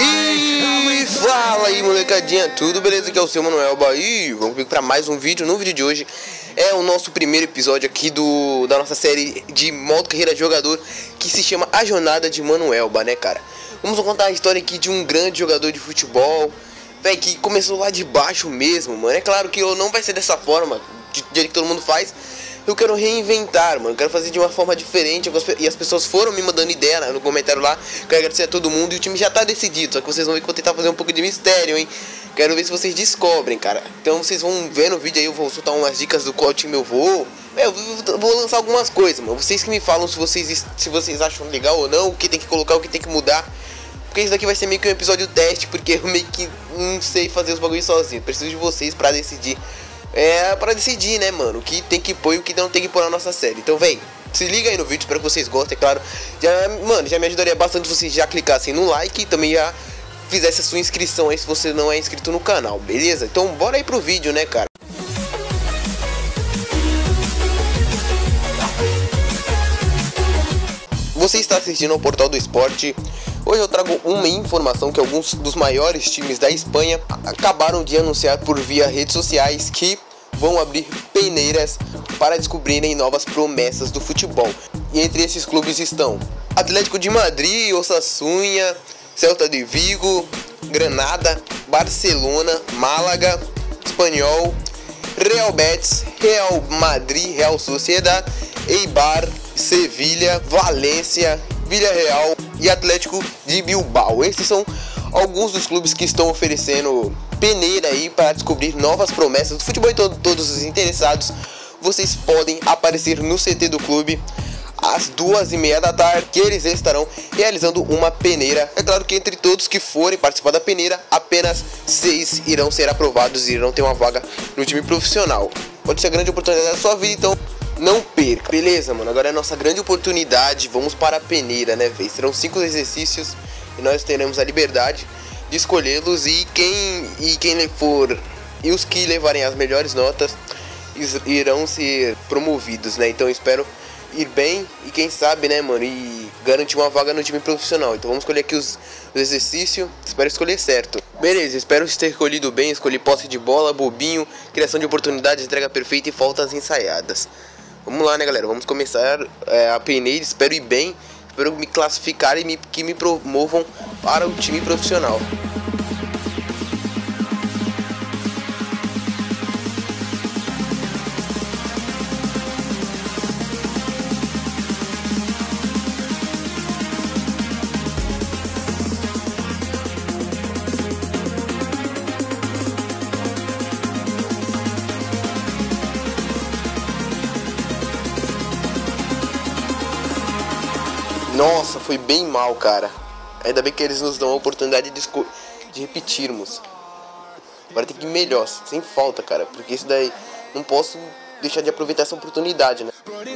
E fala aí molecadinha, tudo beleza? Aqui é o seu Manuel Bahia. Vamos vir para mais um vídeo. No vídeo de hoje é o nosso primeiro episódio aqui do da nossa série de modo carreira de jogador que se chama A Jornada de Manuelba, né, cara? Vamos contar a história aqui de um grande jogador de futebol, velho, que começou lá de baixo mesmo, mano. É claro que não vai ser dessa forma, de jeito que todo mundo faz. Eu quero reinventar, mano. Quero fazer de uma forma diferente. E as pessoas foram me mandando ideia no comentário lá. Quero agradecer a todo mundo. E o time já tá decidido. Só que vocês vão ver que eu vou tentar fazer um pouco de mistério, hein? Quero ver se vocês descobrem, cara. Então vocês vão ver no vídeo aí. Eu vou soltar umas dicas do qual time eu vou. É, eu vou lançar algumas coisas, mano. Vocês que me falam se vocês, se vocês acham legal ou não. O que tem que colocar, o que tem que mudar. Porque isso daqui vai ser meio que um episódio teste. Porque eu meio que não sei fazer os bagulhos sozinho. Preciso de vocês pra decidir é para decidir, né, mano, o que tem que pôr e o que não tem que pôr na nossa série. Então, vem, se liga aí no vídeo, espero que vocês gostem, é claro. Já, mano, já me ajudaria bastante se vocês já clicassem no like e também já fizesse a sua inscrição aí se você não é inscrito no canal, beleza? Então, bora aí pro vídeo, né, cara? Você está assistindo ao Portal do Esporte. Hoje eu trago uma informação que alguns dos maiores times da Espanha acabaram de anunciar por via redes sociais que vão abrir peneiras para descobrirem novas promessas do futebol. E entre esses clubes estão Atlético de Madrid, Osasuna, Celta de Vigo, Granada, Barcelona, Málaga, Espanhol, Real Betis, Real Madrid, Real Sociedad, Eibar, Sevilha, Valência, Villarreal e Atlético de Bilbao. Esses são alguns dos clubes que estão oferecendo peneira aí para descobrir novas promessas do futebol e todo, todos os interessados. Vocês podem aparecer no CT do clube às duas e meia da tarde, que eles estarão realizando uma peneira. É claro que entre todos que forem participar da peneira, apenas seis irão ser aprovados e irão ter uma vaga no time profissional. Pode ser grande oportunidade da sua vida, então não perca. Beleza, mano. Agora é a nossa grande oportunidade. Vamos para a peneira, né, véi? Serão cinco exercícios e nós teremos a liberdade de escolhê-los e quem e quem for e os que levarem as melhores notas irão ser promovidos, né? Então espero ir bem e quem sabe, né, mano, e garantir uma vaga no time profissional. Então vamos escolher aqui os, os exercícios. Espero escolher certo. Beleza, espero ter escolhido bem. Escolhi posse de bola, bobinho, criação de oportunidades, entrega perfeita e faltas ensaiadas. Vamos lá, né, galera? Vamos começar é, a peneira. Espero ir bem. Espero me classificar e me, que me promovam para o time profissional. Nossa, foi bem mal, cara. Ainda bem que eles nos dão a oportunidade de, de repetirmos. Agora tem que ir melhor, sem falta, cara. Porque isso daí não posso deixar de aproveitar essa oportunidade, né? But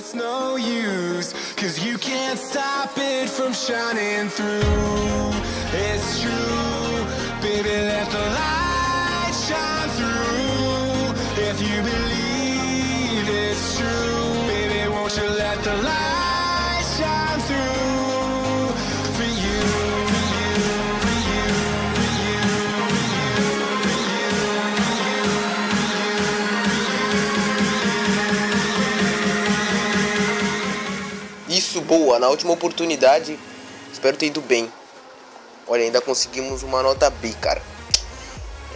boa. Na última oportunidade, espero ter ido bem. Olha, ainda conseguimos uma nota B, cara.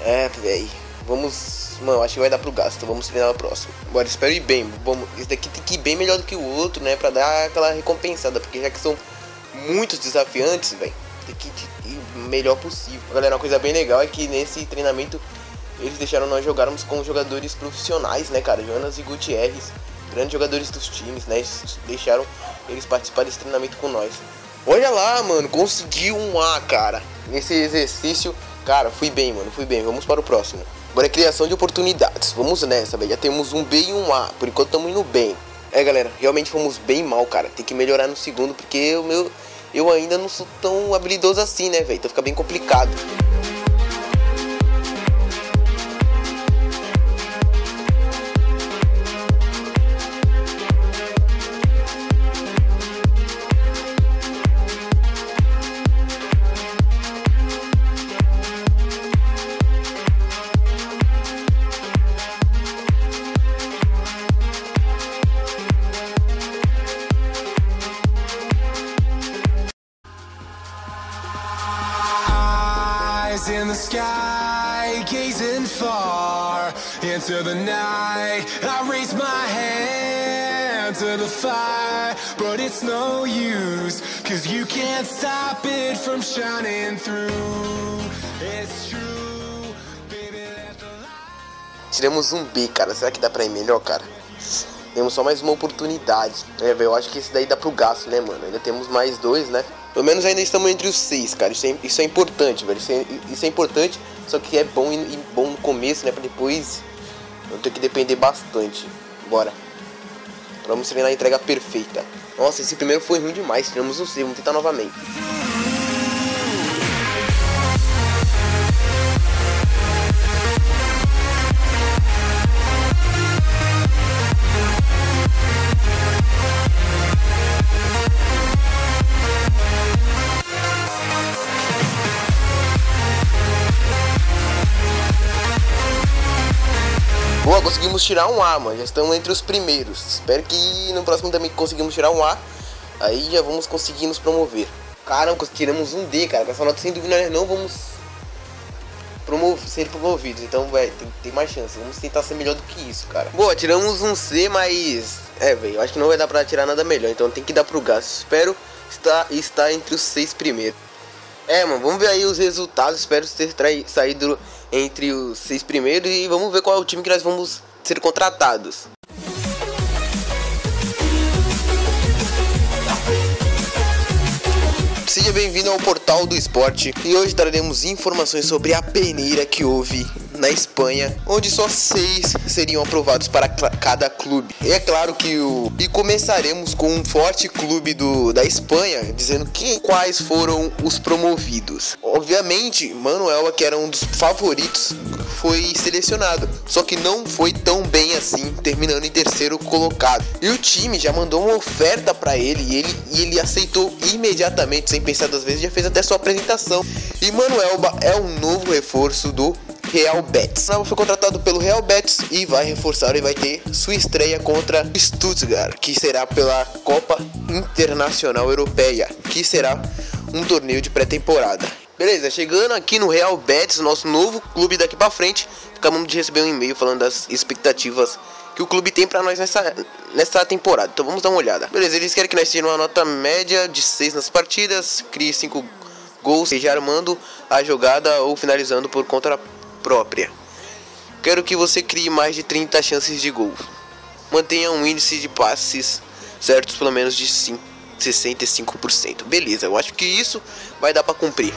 É, velho. Vamos. Mano, acho que vai dar pro gasto. Vamos o próximo. Agora, espero ir bem. Vamos... Esse daqui tem que ir bem melhor do que o outro, né? Pra dar aquela recompensada. Porque já que são muitos desafiantes, velho. Tem que ir melhor possível. Galera, uma coisa bem legal é que nesse treinamento eles deixaram nós jogarmos com jogadores profissionais, né, cara? Jonas e Gutierrez grandes jogadores dos times, né? Deixaram eles participarem desse treinamento com nós. Olha lá, mano, consegui um A, cara. Nesse exercício, cara, fui bem, mano, fui bem. Vamos para o próximo. Agora é criação de oportunidades. Vamos nessa, velho. Já temos um B e um A. Por enquanto estamos indo bem. É, galera, realmente fomos bem mal, cara. Tem que melhorar no segundo, porque o meu, eu ainda não sou tão habilidoso assim, né, velho? Então fica bem complicado. No use, you can't stop it from shining through. It's true. Tiramos um B, cara. Será que dá pra ir melhor, cara? Temos só mais uma oportunidade. É, eu acho que esse daí dá pro gasto, né, mano? Ainda temos mais dois, né? Pelo menos ainda estamos entre os seis, cara. Isso é, isso é importante, velho. Isso é, isso é importante, só que é bom, e bom no começo, né? Pra depois não ter que depender bastante. Bora. Vamos treinar a entrega perfeita. Nossa, esse primeiro foi ruim demais. Tiramos um C, vamos tentar novamente. Conseguimos tirar um A, mano. Já estamos entre os primeiros. Espero que no próximo também conseguimos tirar um A. Aí já vamos conseguir nos promover. Caramba, tiramos um D, cara. Com essa nota, sem dúvida, não vamos promover, ser promovidos. Então, velho, tem, tem mais chance. Vamos tentar ser melhor do que isso, cara. Boa, tiramos um C, mas... É, velho, acho que não vai dar pra tirar nada melhor. Então tem que dar pro gasto. Espero estar, estar entre os seis primeiros. É, mano, vamos ver aí os resultados. Espero ter saído entre os seis primeiros e vamos ver qual é o time que nós vamos ser contratados. Seja bem-vindo ao Portal do Esporte e hoje traremos informações sobre a peneira que houve na Espanha, onde só seis seriam aprovados para cada clube. E é claro que o e começaremos com um forte clube do da Espanha, dizendo que quais foram os promovidos. Obviamente, Manuel, que era um dos favoritos, foi selecionado, só que não foi tão bem assim, terminando em terceiro colocado. E o time já mandou uma oferta para ele e ele e ele aceitou imediatamente, sem pensar duas vezes, já fez até sua apresentação. E Manuelba é um novo reforço do Real Betis. Manuel foi contratado pelo Real Betis e vai reforçar e vai ter sua estreia contra Stuttgart, que será pela Copa Internacional Europeia, que será um torneio de pré-temporada. Beleza, chegando aqui no Real Betis, nosso novo clube daqui pra frente, acabamos de receber um e-mail falando das expectativas que o clube tem pra nós nessa, nessa temporada. Então vamos dar uma olhada. Beleza, eles querem que nós tenhamos uma nota média de 6 nas partidas, crie 5 gols, seja armando a jogada ou finalizando por conta própria. Quero que você crie mais de 30 chances de gol. Mantenha um índice de passes certos pelo menos de 5, 65%. Beleza, eu acho que isso vai dar pra cumprir.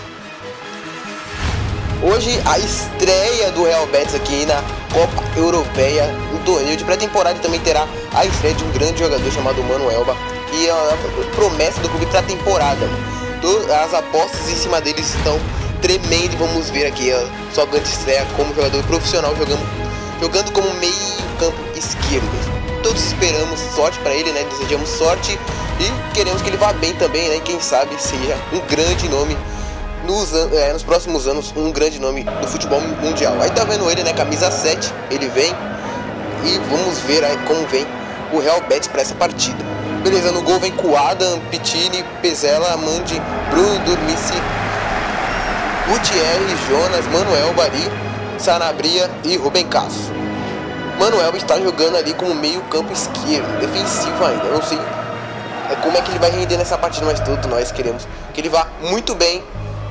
Hoje a estreia do Real Betis aqui na Copa Europeia, um torneio de pré-temporada também terá a estreia de um grande jogador chamado Manuelba, que é a promessa do clube para a temporada. As apostas em cima deles estão tremendo vamos ver aqui a sua grande estreia como jogador profissional jogando, jogando como meio campo esquerdo. Todos esperamos sorte para ele, né? Desejamos sorte e queremos que ele vá bem também, né? Quem sabe seja um grande nome nos, é, nos próximos anos um grande nome do futebol mundial. Aí tá vendo ele, né? Camisa 7, ele vem e vamos ver aí como vem o Real Betis para essa partida. Beleza, no gol vem com Adam, Pitini, Pezela, Mandi, Bruno Durmici, Gutierrez, Jonas, Manuel Bari, Sanabria e Rubem Castro. Manuel está jogando ali como meio campo esquerdo, defensivo ainda. Eu não sei é como é que ele vai render nessa partida, mas todos nós queremos que ele vá muito bem.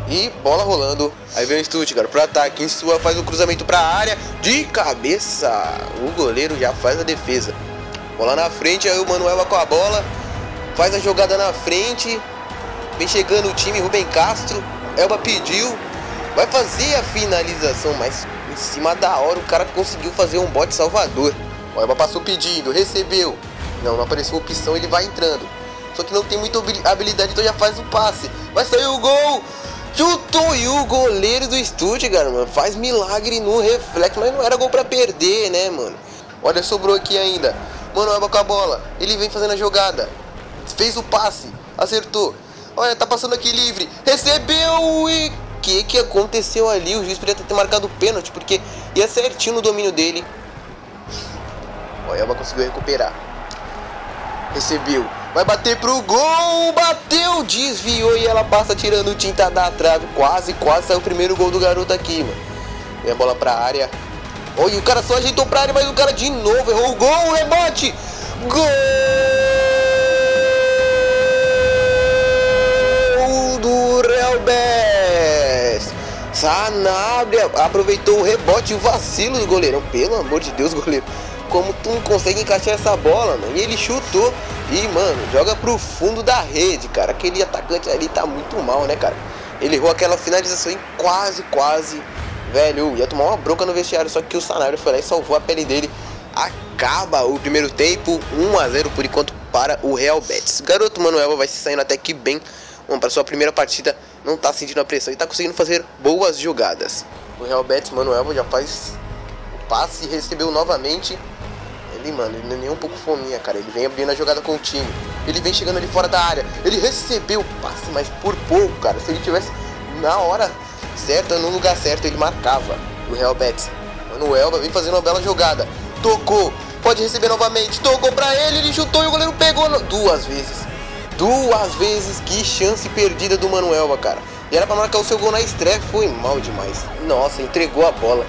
E bola rolando. Aí vem o Stuttgart pro ataque. Em sua faz o cruzamento pra área. De cabeça. O goleiro já faz a defesa. Bola na frente. Aí o Manuel com a bola. Faz a jogada na frente. Vem chegando o time. Rubem Castro. Elba pediu. Vai fazer a finalização. Mas em cima da hora o cara conseguiu fazer um bote salvador. O Elba passou pedindo. Recebeu. Não, não apareceu opção. Ele vai entrando. Só que não tem muita habili- habilidade, então já faz o passe. Vai sair o gol! Chutou e o goleiro do Stuttgart, mano. Faz milagre no reflexo, mas não era gol pra perder, né, mano? Olha, sobrou aqui ainda. Mano, Elba com a bola. Ele vem fazendo a jogada. Fez o passe. Acertou. Olha, tá passando aqui livre. Recebeu e... O que que aconteceu ali? O juiz podia ter marcado o pênalti, porque ia certinho no domínio dele. Olha, Elba conseguiu recuperar. Recebeu. Vai bater pro gol. Bateu. Desviou e ela passa tirando tinta da trave. Quase, quase saiu o primeiro gol do garoto aqui, mano. Vem a bola pra área. Olha, o cara só ajeitou pra área, mas o cara de novo errou o gol, rebote! Gol Betis! Sanabria aproveitou o rebote e o vacilo do goleirão. Pelo amor de Deus, goleiro. Como tu não consegue encaixar essa bola, mano? E ele chutou e, mano, joga pro fundo da rede, cara. Aquele atacante ali tá muito mal, né, cara? Ele errou aquela finalização e quase, quase, velho, ia tomar uma bronca no vestiário. Só que o Sanabria foi lá e salvou a pele dele. Acaba o primeiro tempo, 1 a 0 por enquanto para o Real Betis. Garoto Manuel vai se saindo até que bem. Bom, para sua primeira partida, não tá sentindo a pressão e tá conseguindo fazer boas jogadas. O Real Betis Manuel já faz o passe e recebeu novamente. Ele, mano, ele não é nem um pouco fominha, cara. Ele vem abrindo a jogada com o time. Ele vem chegando ali fora da área. Ele recebeu o passe, mas por pouco, cara. Se ele tivesse na hora certa, no lugar certo, ele marcava. O Real Betis. Manuel vem fazendo uma bela jogada. Tocou. Pode receber novamente. Tocou pra ele, ele chutou e o goleiro pegou duas vezes. Duas vezes. Que chance perdida do Manuelba, cara. E era pra marcar o seu gol na estreia. Foi mal demais. Nossa, entregou a bola.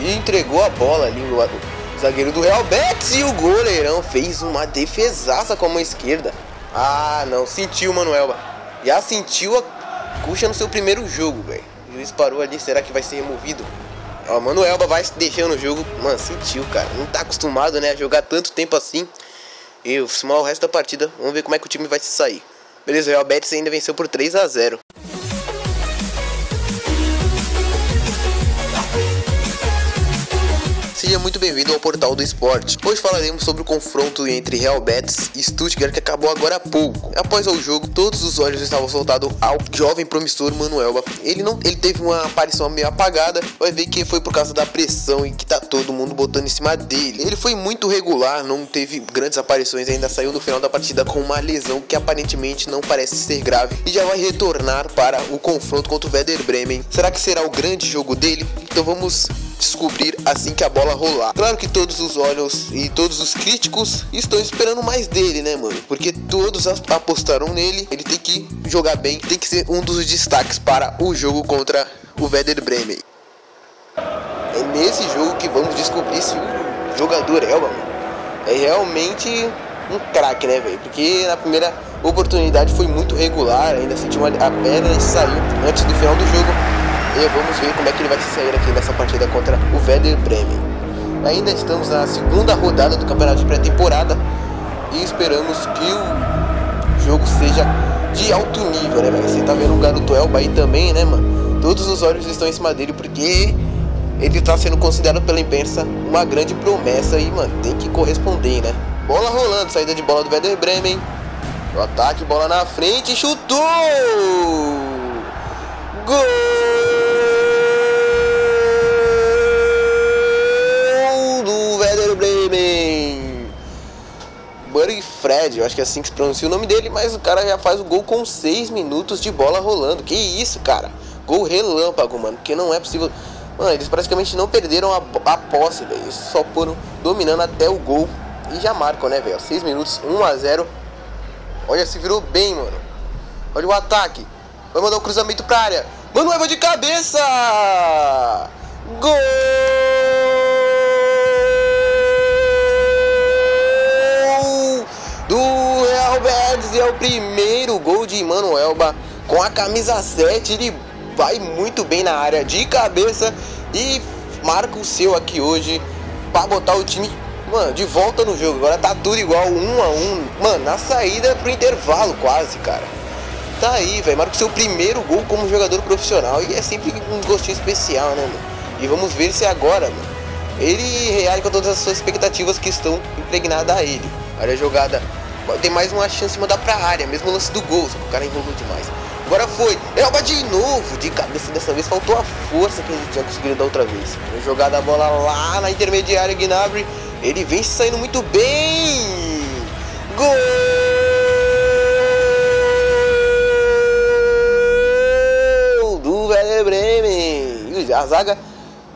E entregou a bola ali o zagueiro do Real Betis. E o goleirão fez uma defesaça com a mão esquerda. Ah, não. Sentiu o Manuelba. Já sentiu a cuxa no seu primeiro jogo, velho. O juiz parou ali. Será que vai ser removido? Ó, Manuelba vai se deixando o jogo. Mano, sentiu, cara. Não tá acostumado, né? A jogar tanto tempo assim. E o o resto da partida. Vamos ver como é que o time vai se sair. Beleza, o Real Betis ainda venceu por 3 a 0 Seja muito bem-vindo ao Portal do Esporte. Hoje falaremos sobre o confronto entre Real Betis e Stuttgart que acabou agora há pouco. Após o jogo, todos os olhos estavam voltados ao jovem promissor Manuelba. Ele não, ele teve uma aparição meio apagada, vai ver que foi por causa da pressão e que tá todo mundo botando em cima dele. Ele foi muito regular, não teve grandes aparições, ainda saiu no final da partida com uma lesão que aparentemente não parece ser grave e já vai retornar para o confronto contra o Werder Bremen. Será que será o grande jogo dele? Então vamos descobrir assim que a bola rolar. Claro que todos os olhos e todos os críticos estão esperando mais dele, né, mano? Porque todos apostaram nele. Ele tem que jogar bem, tem que ser um dos destaques para o jogo contra o Werder Bremen. É nesse jogo que vamos descobrir se o jogador Elba mano, é realmente um craque, né, velho? Porque na primeira oportunidade foi muito regular, ainda sentiu a perna e saiu antes do final do jogo. E vamos ver como é que ele vai se sair aqui nessa partida contra o Werder Bremen. Ainda estamos na segunda rodada do campeonato de pré-temporada e esperamos que o jogo seja de alto nível, né, velho? Você tá vendo o garoto Elba aí também, né, mano? Todos os olhos estão em cima dele porque ele tá sendo considerado pela imprensa uma grande promessa e, mano, tem que corresponder, né? Bola rolando, saída de bola do Werder Bremen. O ataque, bola na frente, chutou! Gol! Buddy Fred, eu acho que é assim que se pronuncia o nome dele, mas o cara já faz o gol com 6 minutos de bola rolando. Que isso, cara? Gol relâmpago, mano, porque não é possível. Mano, eles praticamente não perderam a, a posse, velho. Eles só foram dominando até o gol e já marcam, né, velho? 6 minutos, 1 a 0. Olha, se virou bem, mano. Olha o ataque. Vai mandar o um cruzamento pra área. Mano, leva de cabeça! Gol! É o primeiro gol de Manuelba com a camisa 7. Ele vai muito bem na área de cabeça e marca o seu aqui hoje para botar o time mano, de volta no jogo. Agora tá tudo igual, um a um. Mano, na saída pro intervalo quase, cara. Tá aí, velho. Marca o seu primeiro gol como jogador profissional. E é sempre um gostinho especial, né, mano? E vamos ver se agora, mano, ele reage com todas as suas expectativas que estão impregnadas a ele. Olha a jogada tem mais uma chance de mandar pra área, mesmo lance do gol, só que o cara enrolou demais. Agora foi, Elba de novo, de cabeça dessa vez, faltou a força que ele tinha conseguido da outra vez. Jogada a bola lá na intermediária, Gnabry, ele vem saindo muito bem. Gol! Do. A zaga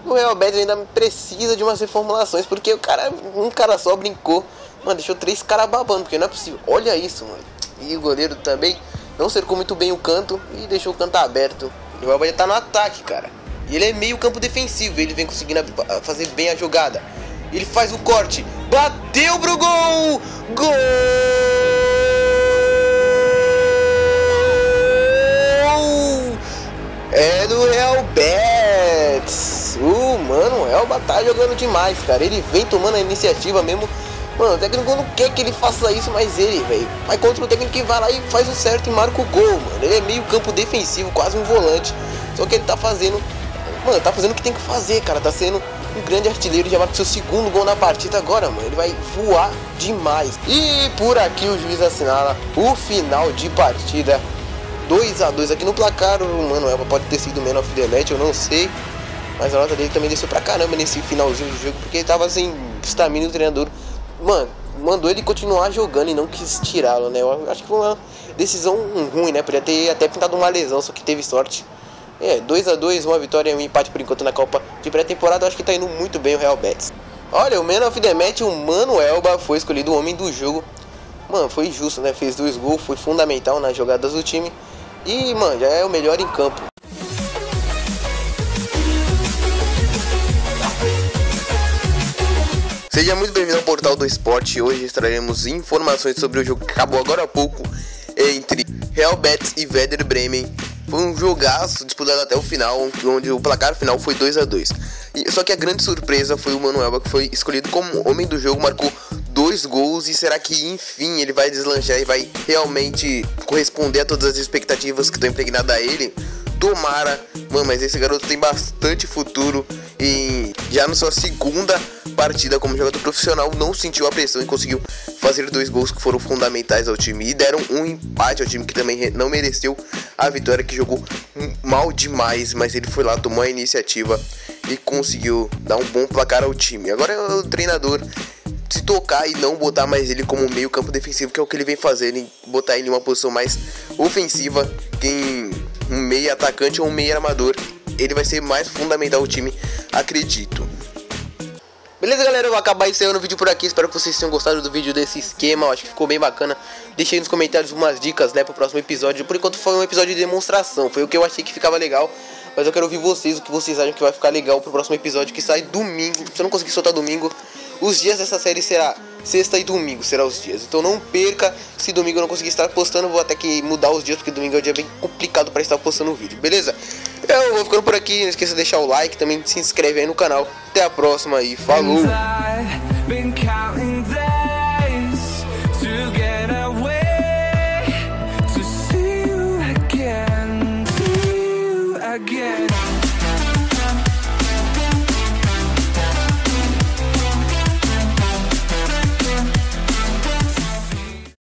o Real Betis ainda precisa de umas reformulações, porque o cara, um cara só brincou Mano, deixou três caras babando, porque não é possível. Olha isso, mano. E o goleiro também não cercou muito bem o canto e deixou o canto aberto. O Elba já tá no ataque, cara. E ele é meio campo defensivo, ele vem conseguindo fazer bem a jogada. Ele faz o corte, bateu pro gol! Gol! É do Real Betis. O Manuel tá jogando demais, cara. Ele vem tomando a iniciativa mesmo. Mano, o técnico não quer que ele faça isso, mas ele, velho, vai contra o técnico que vai lá e faz o certo e marca o gol, mano. Ele é meio campo defensivo, quase um volante. Só que ele tá fazendo, mano, tá fazendo o que tem que fazer, cara. Tá sendo um grande artilheiro, já marca seu segundo gol na partida agora, mano. Ele vai voar demais. E por aqui o juiz assinala o final de partida 2 a 2 aqui no placar. O Manuel pode ter sido Man of the Match, eu não sei. Mas a nota dele também desceu pra caramba nesse finalzinho do jogo, porque ele tava sem estamina do treinador. Mano, mandou ele continuar jogando e não quis tirá-lo, né? Eu acho que foi uma decisão ruim, né? Podia ter até pintado uma lesão, só que teve sorte. É, 2 a 2 uma vitória e um empate por enquanto na Copa de pré-temporada. Acho que tá indo muito bem o Real Betis. Olha, o Man of the Match, o Mano Elba, foi escolhido o homem do jogo. Mano, foi justo, né? Fez dois gols, foi fundamental nas jogadas do time. E, mano, já é o melhor em campo. Seja muito bem-vindo ao Portal do Esporte. Hoje extrairemos informações sobre o jogo que acabou agora há pouco entre Real Betis e Werder Bremen. Foi um jogaço disputado até o final, onde o placar final foi 2 a 2 Só que a grande surpresa foi o Manuel, que foi escolhido como homem do jogo, marcou dois gols e será que enfim ele vai deslanchar e vai realmente corresponder a todas as expectativas que estão impregnadas a ele? Tomara, mano, mas esse garoto tem bastante futuro. E já na sua segunda partida como jogador profissional não sentiu a pressão e conseguiu fazer dois gols que foram fundamentais ao time. E deram um empate ao time que também não mereceu a vitória que jogou mal demais, mas ele foi lá, tomou a iniciativa e conseguiu dar um bom placar ao time. Agora é o treinador se tocar e não botar mais ele como meio campo defensivo, que é o que ele vem fazendo, botar ele em uma posição mais ofensiva, quem meio atacante ou um meio armador, ele vai ser mais fundamental ao time, acredito. Beleza, galera? Eu vou acabar encerrando o vídeo por aqui. Espero que vocês tenham gostado do vídeo desse esquema. Eu acho que ficou bem bacana. Deixei nos comentários umas dicas, né, pro próximo episódio. Por enquanto foi um episódio de demonstração. Foi o que eu achei que ficava legal. Mas eu quero ouvir vocês, o que vocês acham que vai ficar legal pro próximo episódio que sai domingo. Se eu não conseguir soltar domingo, os dias dessa série será sexta e domingo, será os dias. Então não perca, se domingo eu não conseguir estar postando, vou até que mudar os dias, porque domingo é um dia bem complicado para estar postando o vídeo, beleza? Eu vou ficando por aqui, não esqueça de deixar o like, também se inscreve aí no canal. Até a próxima e falou!